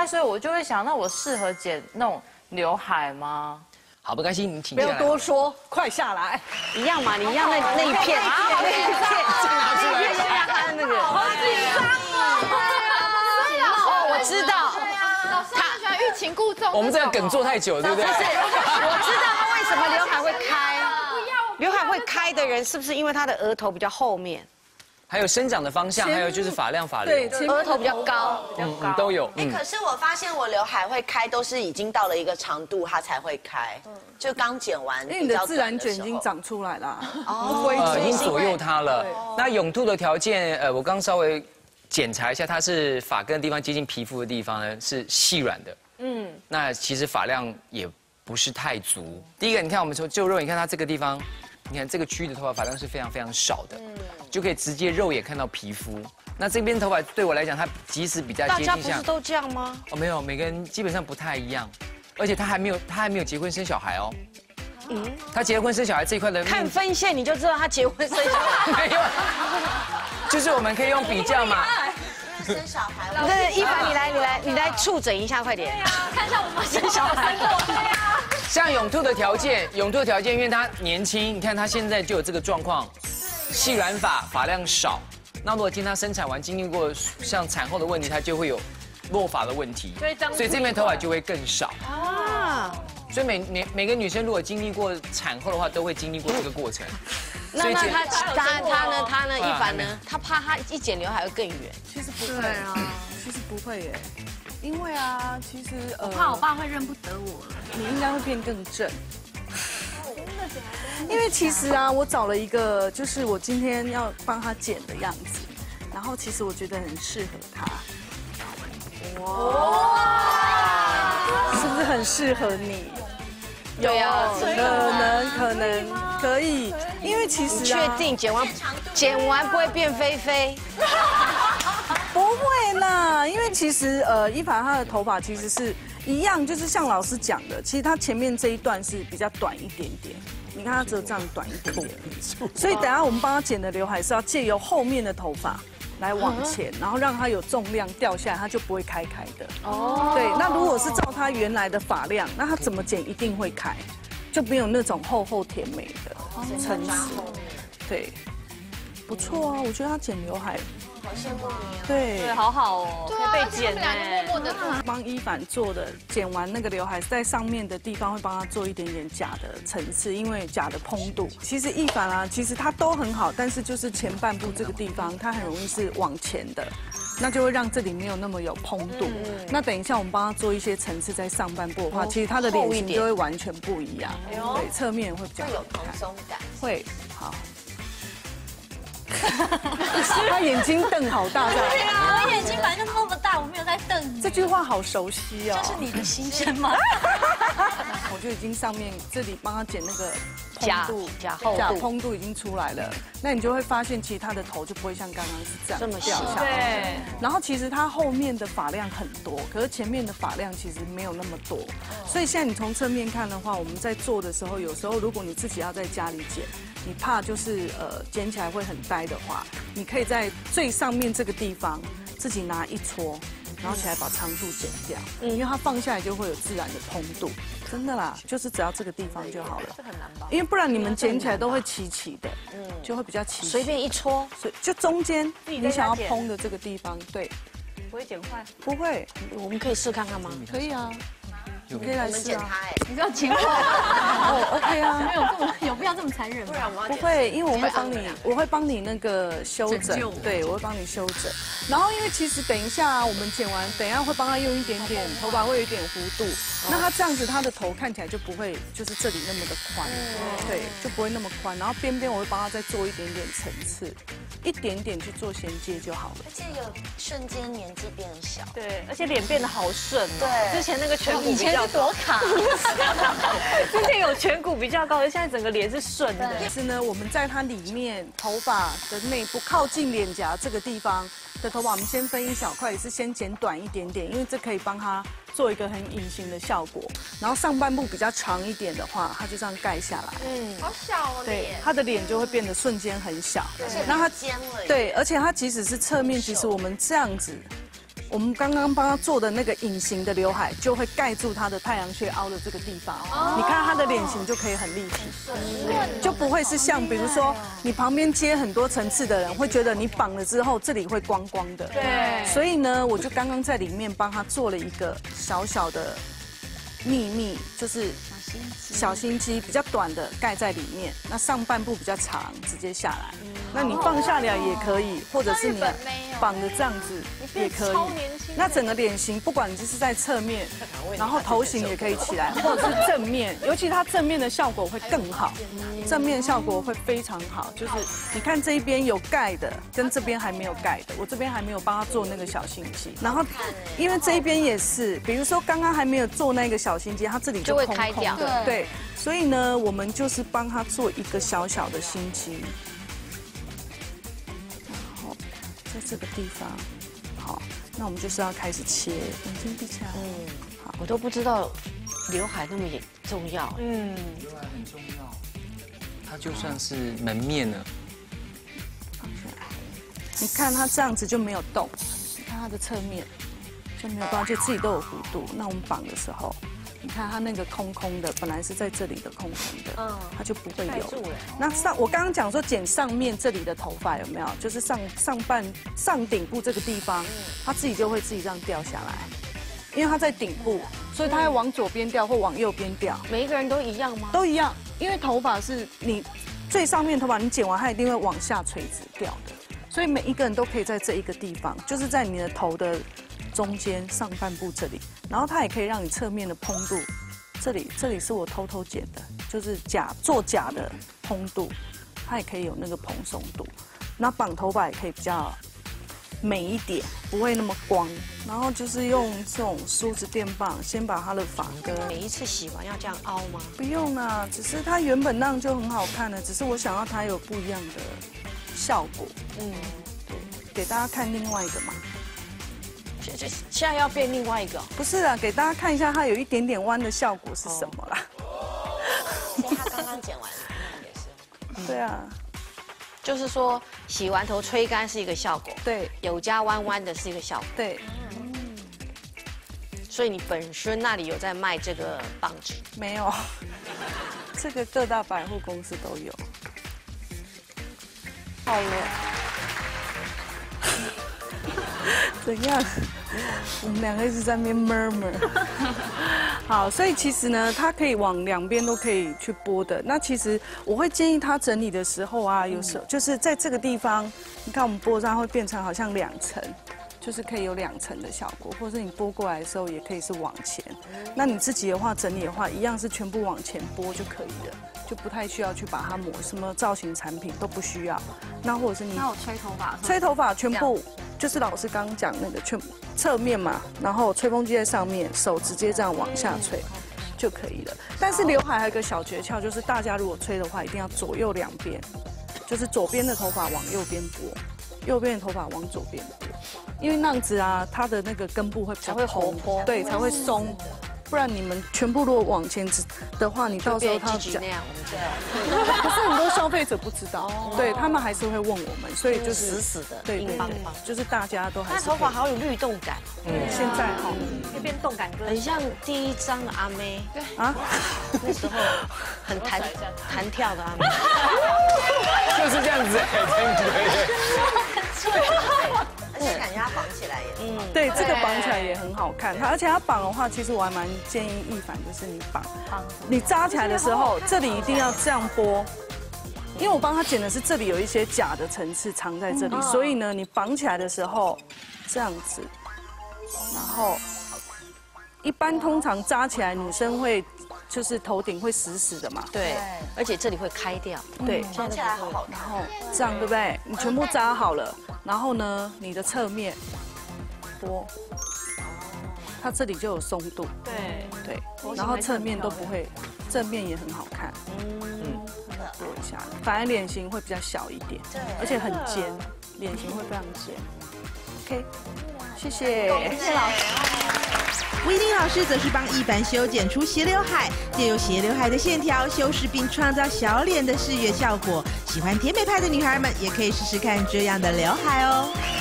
开，所以我就会想，那我适合剪那种刘海吗？好，不甘心，你请不要多说，快下来。一样嘛，你一样那那一片，那一片，拿出来他那个。好紧张哦，我知道，老师他喜欢欲擒故纵。我们这个梗做太久了，对不对？我知道他为什么刘海会开。刘海会开的人是不是因为他的额头比较后面？还有生长的方向，还有就是发量发对，流，额头比较高，嗯嗯都有。哎，可是我发现我刘海会开，都是已经到了一个长度，它才会开。就刚剪完，因为你的自然卷已经长出来了，不规呃，则已经左右它了。那永兔的条件，呃，我刚稍微检查一下，它是发根的地方接近皮肤的地方呢是细软的，嗯，那其实发量也不是太足。第一个，你看我们从就肉你看它这个地方，你看这个区域的头发发量是非常非常少的，就可以直接肉眼看到皮肤。那这边头发对我来讲，它即使比较接近像家不是都这样吗？哦，没有，每个人基本上不太一样，而且他还没有他还没有结婚生小孩哦。嗯，他结婚生小孩这一块的看分线你就知道他结婚生小孩。没有，就是我们可以用比较嘛。生小孩，对，一凡你来，你来，你来触诊一下，快点。看一下我们生小孩。对啊。像永兔的条件，永兔的条件，因为他年轻，你看他现在就有这个状况，细软发，发量少。那如果今天他生产完，经历过像产后的问题，他就会有落发的问题，所以这边头发就会更少。啊，所以每每每个女生如果经历过产后的话，都会经历过这个过程。那那他他他呢？他呢？啊一凡呢？他怕他一剪刘海会更远。其实不会啊，其实不会耶，因为啊，其实我，怕我爸会认不得我了。你应该会变更正。因为其实啊，我找了一个，就是我今天要帮他剪的样子，然后其实我觉得很适合他。哇！是不是很适合你？有啊，可能可能可以，因为其实确啊，定剪完剪完不会变菲菲？不会啦，因为其实呃，伊凡他的头发其实是一样，就是像老师讲的，其实他前面这一段是比较短一点点。你看他只有这样短一点点，所以等下我们帮他剪的刘海是要借由后面的头发来往前，然后让它有重量掉下来，它就不会开开的。哦，对，那如果是照他原来的发量，那他怎么剪一定会开，就没有那种厚厚甜美的层次。对，不错啊，我觉得他剪刘海，好羡慕你哦。对对，，好好哦，对啊被剪他们两个默默的。帮伊凡做的剪完那个刘海，在上面的地方会帮他做一点点假的层次，因为假的蓬度。其实伊凡啊，其实他都很好，但是就是前半部这个地方，它很容易是往前的，那就会让这里没有那么有蓬度。那等一下我们帮他做一些层次在上半部的话，其实他的脸型就会完全不一样。对，侧面会比较有。蓬松感。会好。他眼睛瞪好大，对啊我眼睛本来就那么大，我没有在瞪你。这句话好熟悉哦。这是你的心声吗？我就已经上面这里帮他剪那个假蓬度假厚度假蓬度已经出来了，那你就会发现其实他的头就不会像刚刚是这样这么掉下来。对，然后其实他后面的发量很多，可是前面的发量其实没有那么多，所以现在你从侧面看的话，我们在做的时候，有时候如果你自己要在家里剪，你怕就是呃剪起来会很呆的话，你可以在最上面这个地方自己拿一撮。然后起来把长度剪掉，嗯因为它放下来就会有自然的蓬度，真的啦，就是只要这个地方就好了。这很难吧？因为不然你们剪起来都会齐齐的，嗯，就会比较齐。随便一撮，所以就中间你想要蓬的这个地方，对，不会剪坏。不会，我们可以试看看吗？可以啊，你可以来试啊。你不要剪我，哦，OK 啊。没，有这么 有必要这么残忍吗？不会，因为我会帮你，我会帮你那个修整，对，我会帮你修整。然后因为其实等一下啊我们剪完，等一下会帮他用一点点头发会有一点弧度，那他这样子他的头看起来就不会就是这里那么的宽，对，就不会那么宽。然后边边我会帮他再做一点点层次，一点点去做衔接就好了。而且有瞬间年纪变小。对，而且脸变得好顺哦。对之前那个颧骨以前比较高，是多卡，之前有颧骨比较高，现在整个脸是顺的。但是呢，我们在它里面头发的内部靠近脸颊这个地方的头发，我们先分一小块，也是先剪短一点点，因为这可以帮它做一个很隐形的效果。然后上半部比较长一点的话，它就这样盖下来，嗯好小哦对脸，。它的脸就会变得瞬间很小。而且那它尖了，对，而且它即使是侧面，其实我们这样子我们刚刚帮他做的那个隐形的刘海，就会盖住他的太阳穴凹的这个地方。你看他的脸型就可以很立体，就不会是像比如说你旁边接很多层次的人，会觉得你绑了之后这里会光光的。对所以呢，我就刚刚在里面帮他做了一个小小的秘密，就是小心机比较短的盖在里面，那上半部比较长，直接下来。那你放下来也可以，或者是你绑的这样子也可以。那整个脸型，不管你就是在侧面，然后头型也可以起来，或者是正面，尤其它正面的效果会更好，正面效果会非常好。就是你看这一边有盖的，跟这边还没有盖的，我这边还没有帮他做那个小心机。然后，因为这一边也是，比如说刚刚还没有做那个小心机，它这里就就会开掉。空的，对。所以呢，我们就是帮他做一个小小的心机，然后在这个地方，好，那我们就是要开始切，眼睛闭起来，嗯，好，我都不知道刘海那么也重要。嗯，刘海很重要，它就算是门面了。你看它这样子就没有动，你看它的侧面就没有动，就自己都有弧度。那我们绑的时候，你看它那个空空的，本来是在这里的空空的，嗯，它就不会有。那上我刚刚讲说剪上面这里的头发有没有？就是上上半上顶部这个地方，它自己就会自己这样掉下来，因为它在顶部，所以它要往左边掉或往右边掉。每一个人都一样吗？都一样，因为头发是你最上面头发，你剪完它一定会往下垂直掉的，所以每一个人都可以在这一个地方，就是在你的头的中间上半部这里，然后它也可以让你侧面的蓬度，这里这里是我偷偷剪的，就是假做假的蓬度，它也可以有那个蓬松度，那绑头发也可以比较美一点，不会那么光，然后就是用这种梳子电棒先把它的发根。每一次洗完要这样凹吗？不用啊，只是它原本那样就很好看了，只是我想要它有不一样的效果。嗯，对，给大家看另外一个嘛。这这现在要变另外一个哦。不是啊，给大家看一下它有一点点弯的效果是什么啦。所以他刚刚剪完那也是。对啊，就是说洗完头吹干是一个效果，对有加弯弯的是一个效果。对，所以你本身那里有在卖这个棒子，没有，这个各大百货公司都有。好了，怎样？我们两个一直在那边 murmur。好，所以其实呢，它可以往两边都可以去拨的。那其实我会建议他整理的时候啊，有时候就是在这个地方，你看我们拨上会变成好像两层。就是可以有两层的效果，或者是你拨过来的时候也可以是往前。那你自己的话整理的话，一样是全部往前拨就可以了，就不太需要去把它抹什么造型产品都不需要。那或者是你那我吹头发，吹头发全部就是老师刚刚讲那个全侧面嘛，然后吹风机在上面，手直接这样往下吹就可以了。但是刘海还有一个小诀窍，就是大家如果吹的话，一定要左右两边，就是左边的头发往右边拨，右边的头发往左边拨，因为那样子啊，它的那个根部会比较才会活泼对，才会松。不然你们全部如果往前指的话，你到时候变它比较鸡鸡那样，我们这样。可是很多消费者不知道，对他们还是会问我们，所以就是死死的对对对硬邦邦，就是大家都还他是头发好有律动感，嗯现在哈那边动感歌很像第一张的阿妹，对啊，那时候很弹 弹跳的阿妹。就是这样子，哎，真的耶。而且感觉它绑起来也，嗯，对，这个绑起来也很好看。它而且它绑的话，其实我还蛮建议一凡，就是你绑，你扎起来的时候，这里一定要这样拨。因为我帮他剪的是这里有一些假的层次藏在这里，所以呢，你绑起来的时候这样子，然后一般通常扎起来女生会就是头顶会死死的嘛，对，而且这里会开掉。对，绑起来好好。然后这样对不对？你全部扎好了，然后呢，你的侧面拨，它这里就有松度，对，对，然后侧面都不会，正面也很好看，嗯，拨一下，反而脸型会比较小一点，对。而且很尖，脸型会非常尖。OK，谢谢，谢谢老师。威丁老师则是帮一凡修剪出斜刘海，借由斜刘海的线条修饰并创造小脸的视觉效果。喜欢甜美派的女孩们也可以试试看这样的刘海哦。